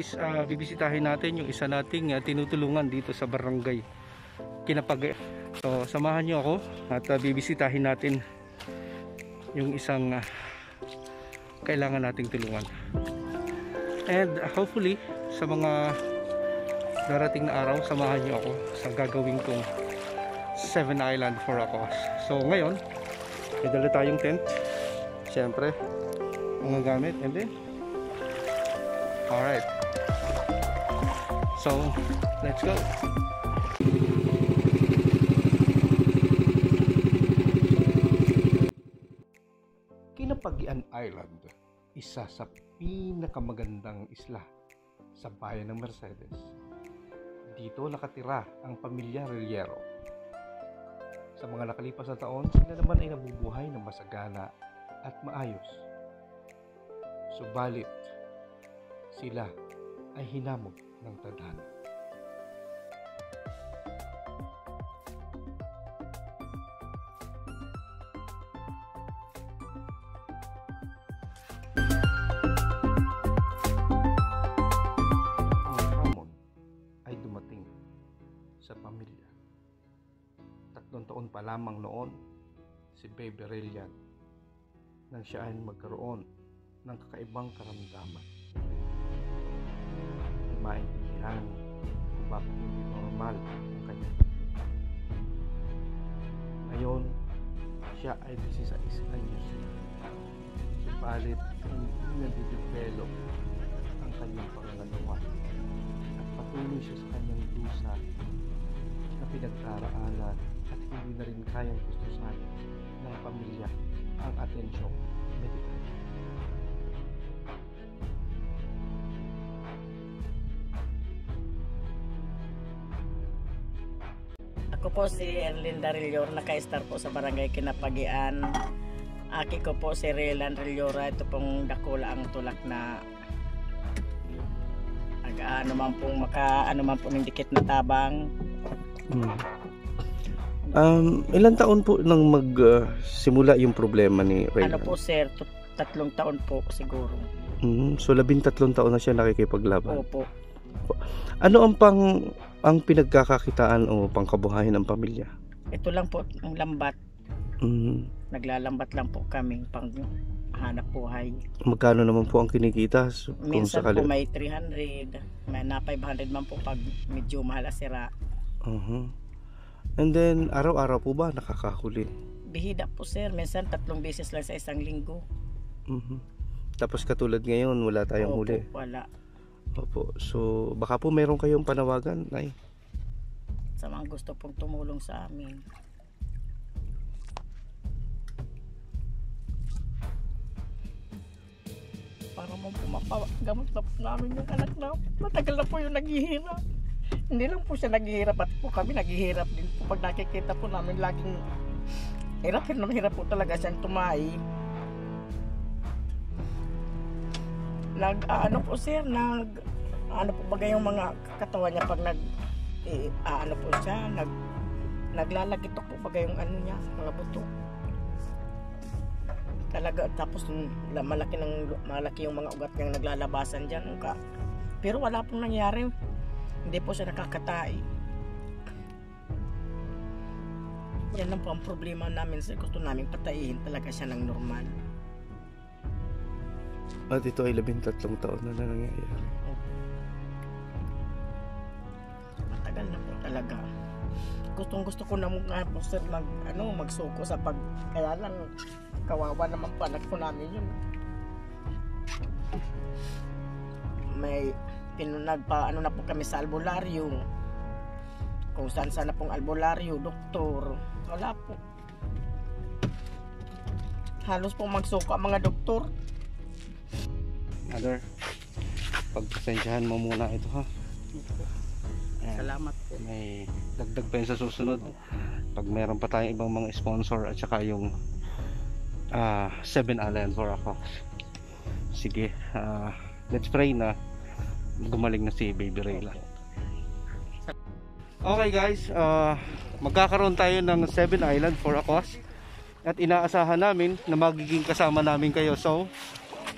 guys, uh, bibisitahin natin yung isa nating uh, tinutulungan dito sa barangay Kinapag. So samahan niyo ako at uh, bibisitahin natin yung isang uh, kailangan nating tulungan. And uh, hopefully sa mga darating na araw, samahan niyo ako sa gagawin kong Seven Island for a cause. So ngayon, may dala tayong tent. Siyempre, mga gamit and then Alright. So, let's go. Kinapagian Island, isa sa pinakamagandang isla sa bayan ng Mercedes. Dito nakatira ang pamilya Reliero. Sa mga nakalipas na taon, sila naman ay nabubuhay ng masagana at maayos. Subalit, sila ay hinamog ng tadhana. Ang hamon ay dumating sa pamilya. Tatlong taon pa lamang noon si Baby Relian nang siya ay magkaroon ng kakaibang karamdaman maintindihan kung bakit hindi normal ang kanyang. Ngayon, siya ay 16 anyos na. Subalit, hindi na-develop ang kanyang pangangalawa at patuloy siya sa kanyang dusa na pinagdaraanan at hindi na rin kayang gustusan ng pamilya ang atensyong Ako po si Erlinda Rilyor, naka-star po sa Barangay Kinapagian. Aki ko po si Relan Rilyora, ito pong dakula ang tulak na ag ano man pong maka ano man pong dikit na tabang. Hmm. Um, ilang taon po nang magsimula yung problema ni Raylan? Ano po sir, tatlong taon po siguro. Mm, so labintatlong taon na siya nakikipaglaban. Opo. Ano ang pang ang pinagkakakitaan o pangkabuhayan ng pamilya? Ito lang po ang lambat. Mm, Naglalambat lang po kami pang hanap buhay. magkano naman po ang kinikita So, kung Minsan sakali? po may 300, may na 500 man po pag medyo mahal ang sira. Mhm. And then araw-araw po ba nakakahuli? Bihida po sir, minsan tatlong beses lang sa isang linggo. Mhm. Tapos katulad ngayon wala tayong Opo, huli. Wala. Opo. So baka po meron kayong panawagan, nay. Sa mga gusto pong tumulong sa amin. Para mo po mapagamot na po namin yung anak na matagal na po yung naghihirap. Hindi lang po siya naghihirap at po kami naghihirap din. Pag nakikita po namin laging hirap, na hirap po talaga siyang tumahi. Nag, ah, ano po sir, nag, ano po bagay yung mga katawan niya pag nag, eh, ah, ano po siya, nag, naglalagitok po bagay yung ano niya, mga buto. Talaga, tapos la- malaki, ng, malaki yung mga ugat niyang naglalabasan dyan. Ka. Pero wala pong nangyari. Hindi po siya nakakatai. Yan lang po ang problema namin sir. Gusto namin patayin talaga siya ng normal. At ito ay labintatlong taon na na nangyayari. matagal na po talaga. Gustong gusto ko na nga po sir mag, ano, magsuko sa pag, kaya lang kawawa naman po anak po namin yun. May pinunag pa, ano na po kami sa albularyo. Kung saan saan na pong albularyo, doktor. Wala po. Halos po magsuko ang mga doktor. Mother, pagpasensyahan mo muna ito ha. Ayan. Salamat po. May dagdag pa yun sa susunod. Pag meron pa tayong ibang mga sponsor at saka yung ah, Seven Island for a cause. Sige, ah, let's pray na gumaling na si Baby Rayla. Okay guys, ah, magkakaroon tayo ng Seven Island for a cause. At inaasahan namin na magiging kasama namin kayo. So,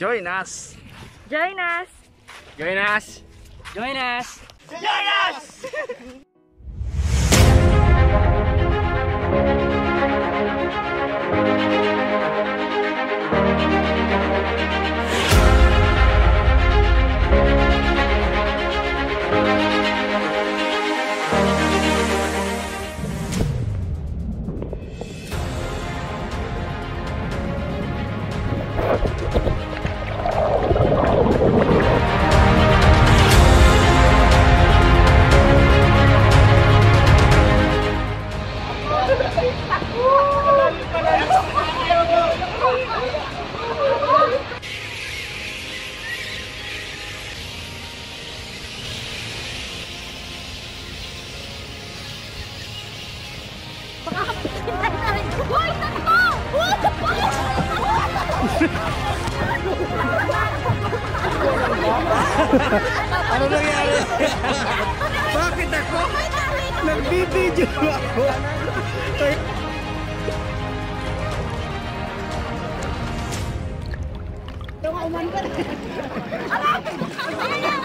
Join us! Join us! Join us! Join us! Hoy, ano nangyari? Bakit ako? Nagbibidyo ako. Ito ka uman ka. Alam! Alam!